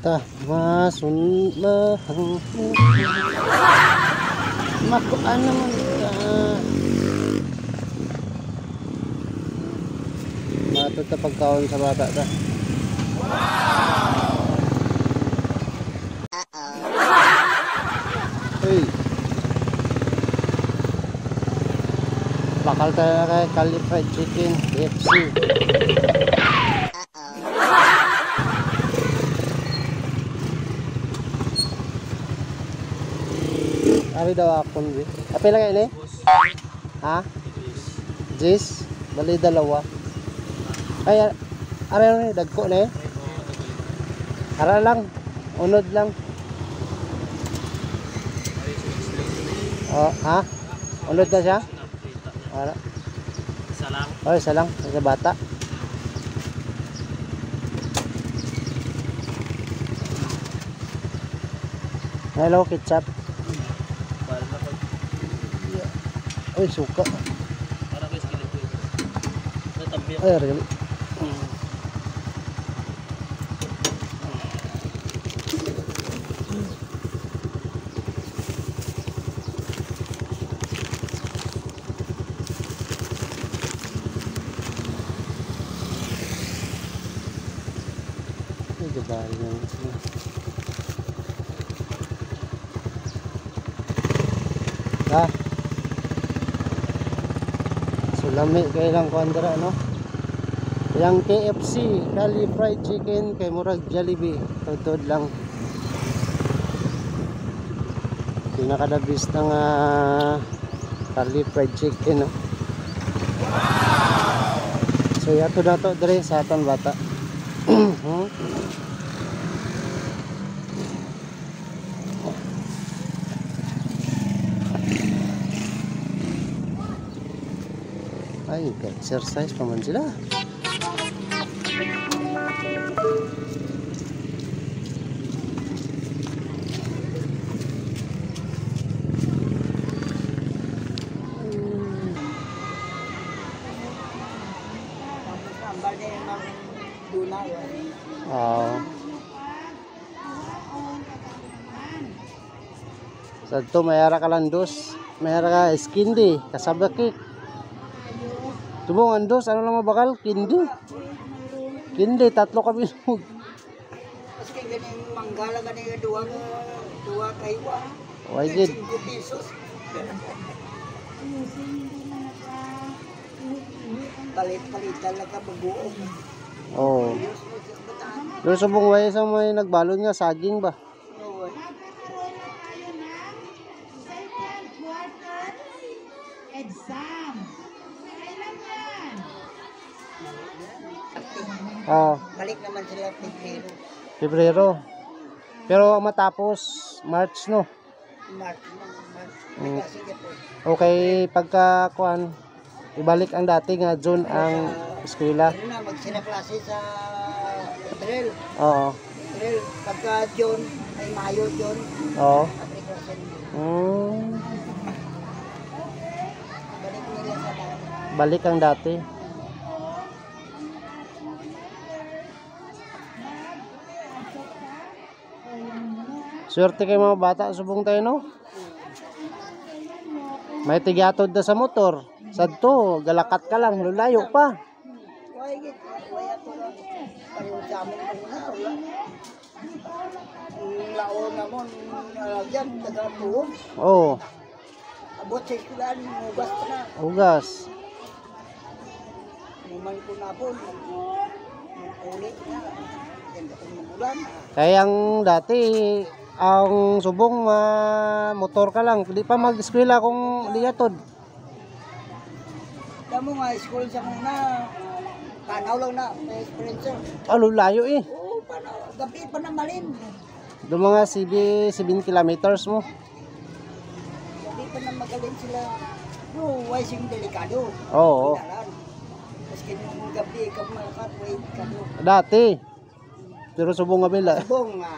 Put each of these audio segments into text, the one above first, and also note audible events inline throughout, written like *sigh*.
Ta, masun mahang Maku ano man ka. Matod ta pagkaon sa bata ta. Hey. Bakal tayo na kay Cali Fried Chicken, KFC. Ari daw akon bi. Apil kayo ni? Ha? Jis? Bali dalawa. Ay, ar- ari ni? Dagko na eh? Ara lang. Unod lang. Oh, ha? Unod na siya? Ara. Isa lang. Oh, isa lang. Isa bata. Hello, ketchup. Para na pag Uy, suka. para kay skill ko. Natambi ako. Ay, really? Ay, gabari na yun sila. Ha? Sulami kay lang kuandra no? Yang KFC, Cali Fried Chicken kay murag Jollibee. Tudod lang. Pinakadabis ng uh, Cali Fried Chicken no? So yato na to sa aton bata. *clears throat* Ay, exercise pa man sila. Tambal din ng Dunay. Oo. Sa to mayara ka lang dos. Mayara ka skindi, kasabakik. Tubong ang dos, ano lang mabakal? Kindi. Kindi, tatlo kami lug. Mas kay ganing manggala ganing duwa nga duwa kaywa. Why did? 5 pesos. *laughs* Palit-palit talaga bagoong. Oo. Diyos mo sa bataan. Pero subong way sa may nagbalon nga saging ba? Oo. Balik naman sila Pebrero. Pebrero. Pero matapos March no. March March. Mm. Po. Okay, pagka kuan ibalik ang dati nga June ang eskwela. Ano na magsina klase sa April. Oo. April pagka June ay Mayo June. Oo. Mm, balik ang dati. Swerte kay mga bata, subong tayo no? May tigyatod na sa motor. Sadto, galakat ka lang, lulayo pa. Oh, Abot sa eskulan, mugas pa na. ugas. Muman ko na po. Ulit na. Kaya ang dati, ang subong ma motor ka lang, di pa mag-eskwela kung liyatod. Damo nga, school sa muna. Panaw lang na, may experience. Ah, lulayo eh. Oo, panaw. Gabi pa na malin. Doon mga 7, 7 kilometers mo. Gabi pa na magaling sila. No, why sing delikado. Oo. Pinaran. Maski nung gabi, ka malakat, wait ka. Dati. Pero subong nga bila. Bong nga.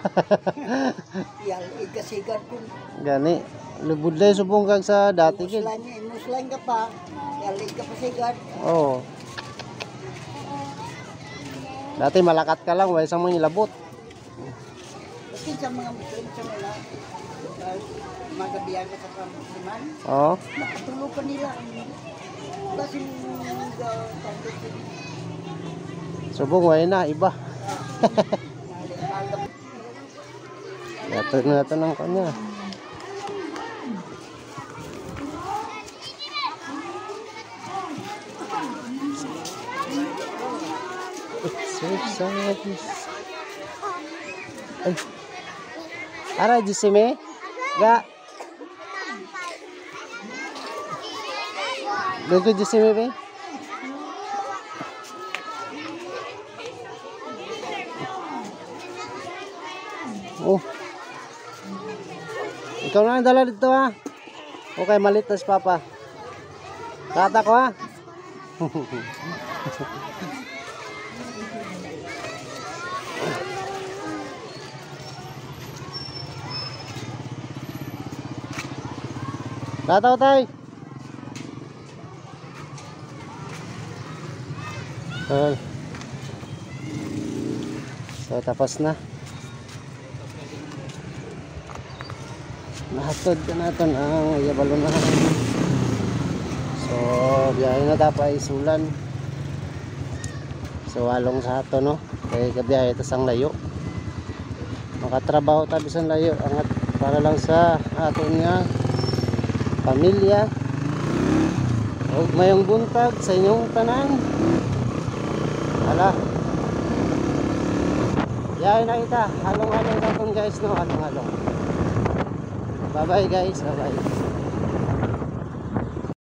*laughs* Yan, igasigan ko. Gani. Lubod lang subong kag sa dati gid. Muslan niya, muslan ka pa. Yan, lig ka pa sigad. Oo. Dati malakat ka lang, way sa mga ilabot. Maski sa mga Muslim sa mga magabiyan ka sa kamusiman, Oo. nakatulog pa nila. Kasi uh, Subong way na iba. Yato na natin ang kanya. Exercise. Ay. Ara, Jisime? Ga. Doon ko Jisime, be? Ikaw na ang dala dito ha. Okay, malit na si Papa. Kata ko ha. *laughs* Tataw tay. So tapos na. Nahatod ka natin ang iyabalunahan. So, biyahe na tapay sulan. So, walong sa ato, no? Kaya kabiyahe ito sang layo. Makatrabaho tabi sa layo. Angat para lang sa aton nga pamilya. O mayong buntag sa inyong tanan. Hala. Biyahe na kita. Halong-halong natin guys, no? Halong-halong. Bye-bye guys. Bye-bye.